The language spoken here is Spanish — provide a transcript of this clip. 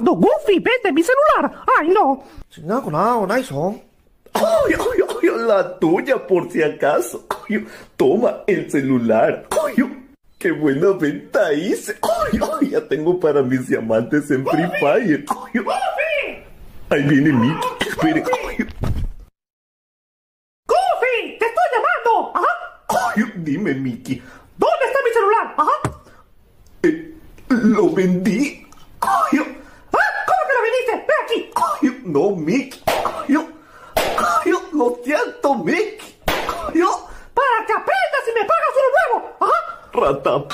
No, Goofy, vende mi celular. Ay, no. Chingado, no, no, Ay, ay, ay, la tuya por si acaso. Ay, toma el celular. Ay, qué buena venta hice. Ay, ay, ya tengo para mis diamantes en Free Fire. Ay, ahí viene Mickey. Espere. Ay, Goofy, te estoy llamando. Ajá. ay, dime, Mickey. ¿Dónde está mi celular? Ajá. Eh, lo vendí. Ay, ¿Ah? ¿Cómo que lo vendiste? Ve aquí. ay, no, Mickey. Ay, ay, lo siento, Mickey. Ay, Para que aprendas y me pagas uno nuevo. Ajá. rata.